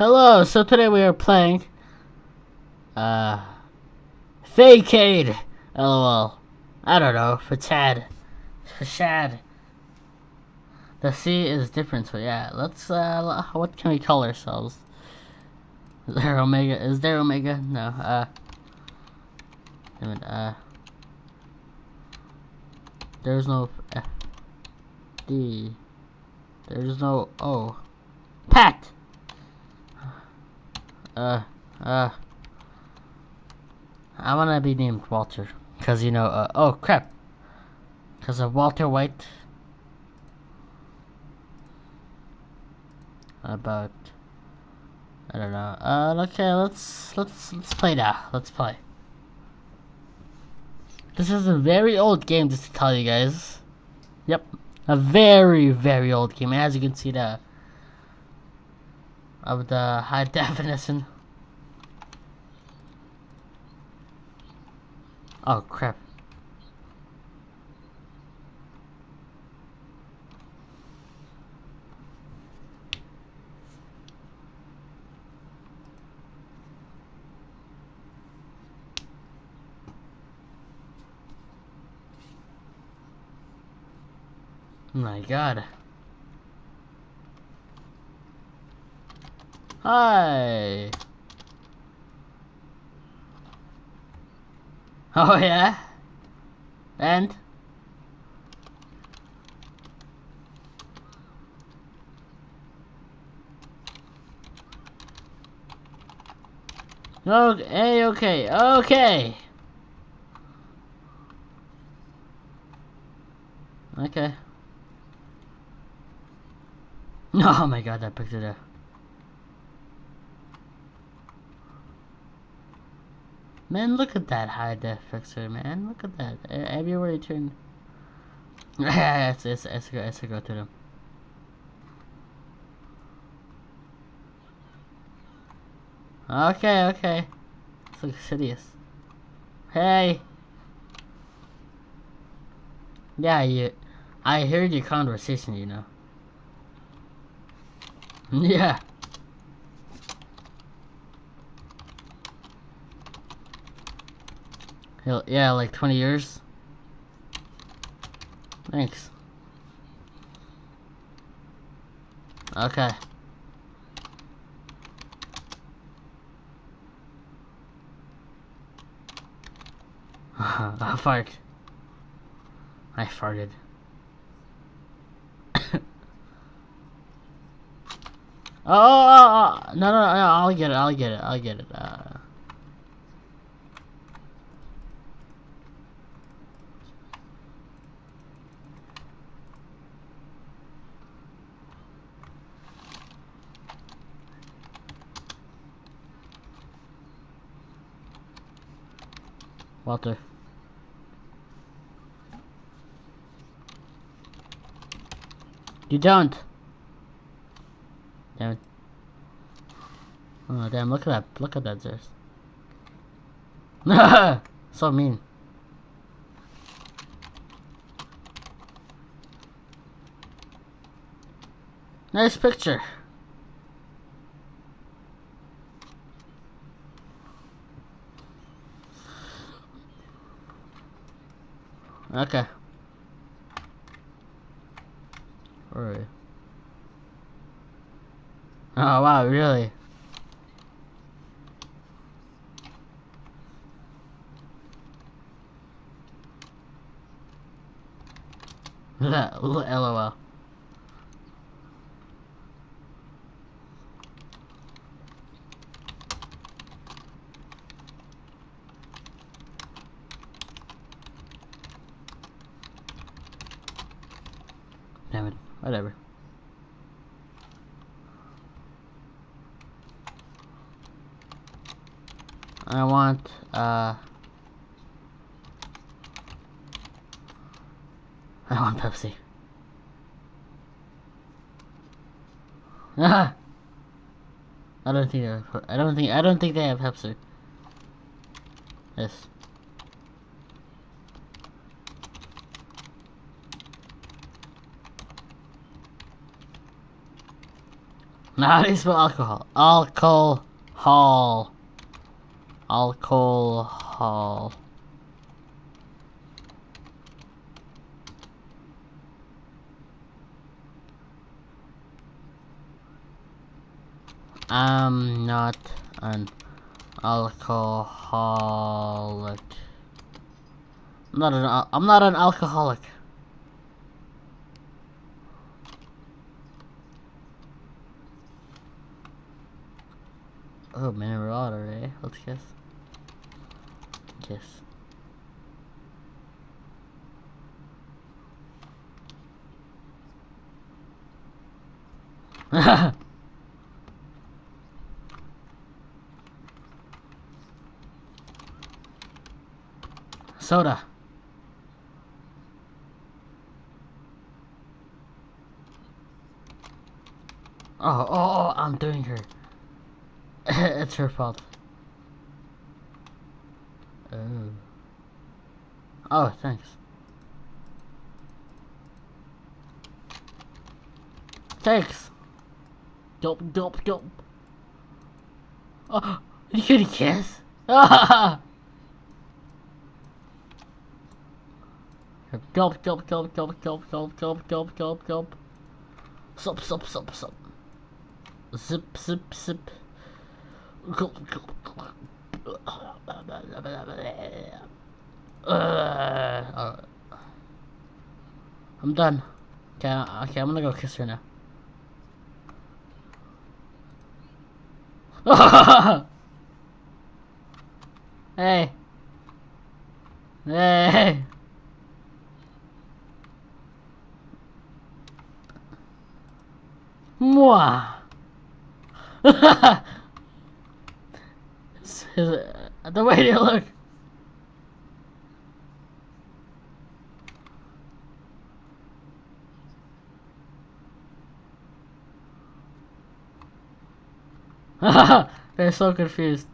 Hello, so today we are playing uh Fakeade. LOL. I don't know, for Chad. For Shad. The C is different, so yeah. Let's uh what can we call ourselves? Is there Omega is there Omega? No, uh damn it, uh there's no F D there's no O. Pat uh, uh, I want to be named Walter. Because, you know, uh, oh, crap. Because of Walter White. About, I don't know. Uh, okay, let's, let's, let's play now. Let's play. This is a very old game, just to tell you guys. Yep. A very, very old game. As you can see, the of the high definition. Oh crap. My god. Hi. Oh yeah? And? Oh, okay, okay, okay. Okay. Oh my god, that picture there. Man, look at that high def fixer, man. Look at that. Everywhere you turn. it's, it's, it's, go, it's a go to them. Okay, okay. It's serious. Hey! Yeah, you. I heard your conversation, you know. yeah. Yeah, like 20 years. Thanks. Okay. I fart. I farted. oh, oh, oh, oh, no, no, no, I'll get it, I'll get it, I'll get it. Uh, Walter. You don't. Damn. Oh damn, look at that look at that Zeus. so mean. Nice picture. Okay. Alright. Oh wow, really? LOL. Damn it. Whatever. I want, uh... I want Pepsi. Ah! I don't think I don't think I don't think they have Pepsi. Yes. How you spell alcohol? Alcohol. Alcohol. I'm not an alcoholic. I'm not an I'm not an alcoholic. Oh, mineral water, eh? Let's guess. Yes. Soda. Oh, oh, oh, I'm doing her. it's her fault. Oh. Oh, thanks. Thanks. Dope, dope, dope. Oh, you gonna kiss? Ah! Gulp, gulp, gulp, gulp, gulp, gulp, gulp, gulp, gulp, gulp. Sup, sup, sup, sup. Zip, zip, zip. Uh, I'm done. Okay, okay, I'm gonna go kiss her now. hey. Hey. Moi. Is the way they look. They're so confused.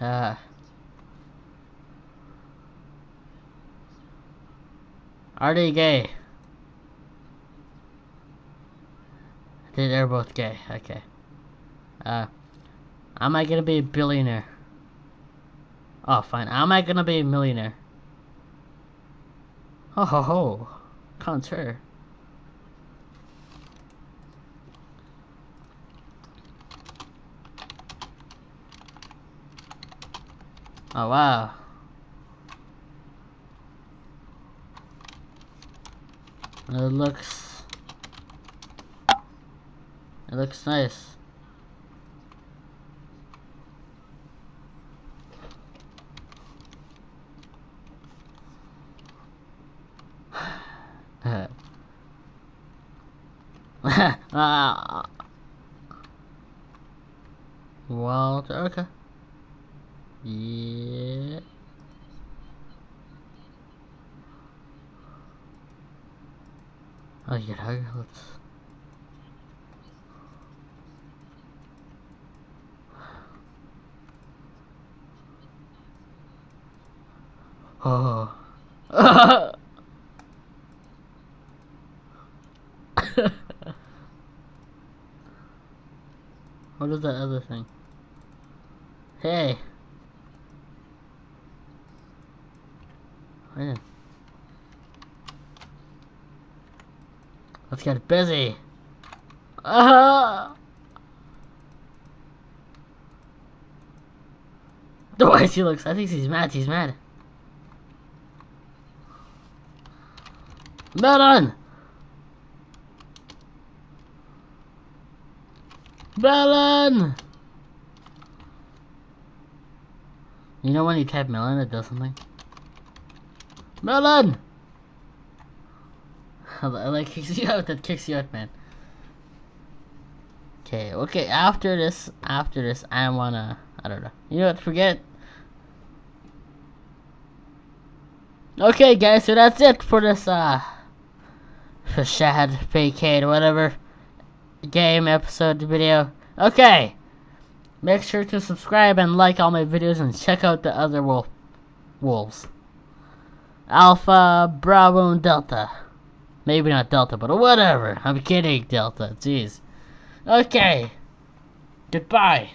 Ah. Are they gay? They're both gay. Okay. Uh, am I gonna be a billionaire? Oh, fine. Am I gonna be a millionaire? Ho ho ho. Contour. Oh wow. It looks it looks nice. Walter, okay. Yeah. Oh, you know, let's. Oh. what is that other thing? Hey. Man. Let's get busy. Ah! The way she looks, I think she's mad. She's mad. Melon! Melon! You know when you type melon, it does something? Melon! I like kicks you out, that kicks you out, man. Okay, okay, after this, after this, I wanna, I don't know. You know what, forget. Okay, guys, so that's it for this, uh, Shad, Vacate, whatever, game episode video. Okay, make sure to subscribe and like all my videos and check out the other wolf wolves. Alpha, Bravo, and Delta. Maybe not Delta, but whatever. I'm kidding, Delta. Jeez. Okay. Goodbye.